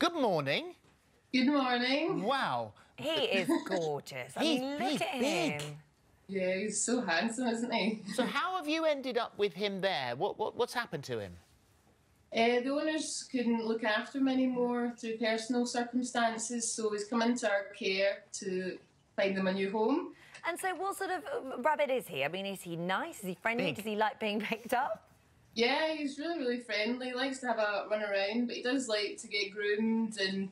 Good morning. Good morning. Wow. He is gorgeous. I He's- mean, look he's at big. him. Yeah, he's so handsome, isn't he? So how have you ended up with him there? What, what what's happened to him? Uh, the owners couldn't look after him anymore through personal circumstances, so he's come into our care to find him a new home. And so, what sort of uh, rabbit is he? I mean, is he nice? Is he friendly? Big. Does he like being picked up? Yeah, he's really, really friendly. He likes to have a run around, but he does like to get groomed and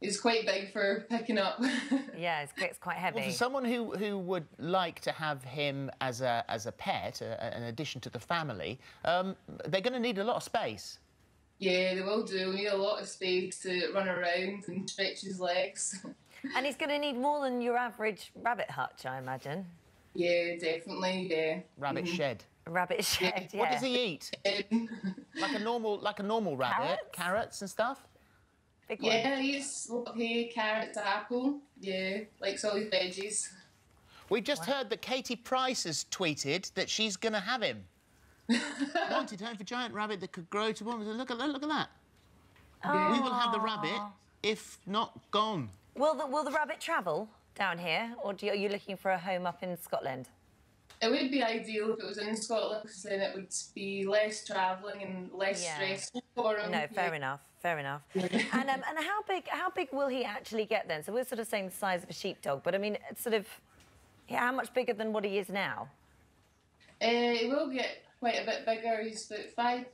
he's quite big for picking up. Yeah, it's, it's quite heavy. Well, for someone who, who would like to have him as a as a pet, a, an addition to the family, um, they're going to need a lot of space. yeah, they will do. We need a lot of space to run around and stretch his legs. and he's going to need more than your average rabbit hutch, I imagine. yeah, definitely, yeah. Rabbit shed. A rabbit shed, yeah. What does he eat? Like a normal like a normal rabbit? Carrots? and stuff. Big one. Yeah, he's hay, carrot, apple. Yeah, likes all his veggies. We've just heard that Katie Price has tweeted that she's going to have him. Wanted home for giant rabbit that could grow to one. Look at that! Look at that. We will have the rabbit, if not gone. Will the will the rabbit travel down here, or do you, are you looking for a home up in Scotland? It would be ideal if it was in Scotland because then it would be less travelling and less Yeah. stressful for him. No, fair enough. Fair enough. and um, and how big how big will he actually get then? So we're sort of saying the size of a sheepdog, but I mean, it's sort of yeah, how much bigger than what he is now? Uh, it will get quite a bit bigger. He's about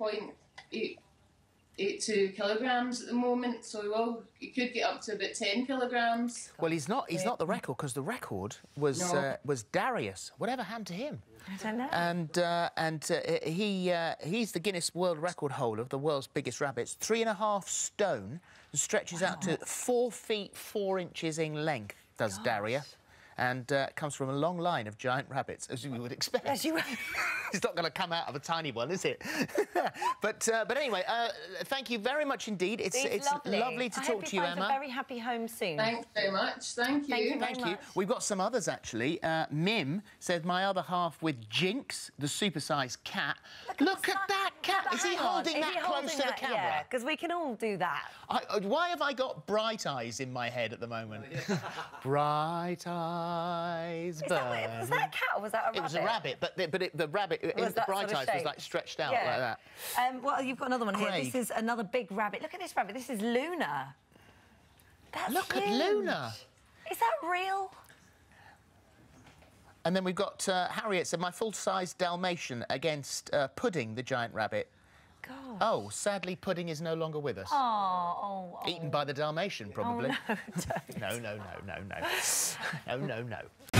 5.82 kilograms at the moment, so he will. He could get up to about 10 kilograms. Well, he's not. He's not the record because the record was No. uh, was Darius. Whatever happened to him? I don't know. And uh, and uh, he uh, he's the Guinness World Record holder of the world's biggest rabbits. Three and a half stone, and stretches out to four feet four inches in length. Does Darius? And uh, comes from a long line of giant rabbits, as you would expect. As you- it's not going to come out of a tiny one, is it? but uh, but anyway, uh, thank you very much indeed. It's It's, lovely. to I talk hope to you, finds Emma. a very happy home soon. Thanks very much. Thank you. Thank you very Thank you. much. We've got some others actually. Uh, Mim said my other half with Jinx, the supersized cat. Look, at that cat. But Is he hang on, holding is that he close holding to the that? camera? Yeah, because we can all do that. I, uh, why have I got bright eyes in my head at the moment? bright eyes. Is that, was that a cat or was that a rabbit? It was a rabbit, but the, but it, the rabbit, it, the bright sort of eyes was like stretched out Yeah. like that. Um, well, you've got another one here. This is another big rabbit. Look at this rabbit. This is Luna. That's Look at. Luna. Is that real? And then we've got uh, Harriet said my full-size Dalmatian against uh, Pudding, the giant rabbit. God. Oh, sadly, Pudding is no longer with us. Oh, oh, oh. Eaten by the Dalmatian, probably. no, don't. No, no, no, no, no. No, no, no.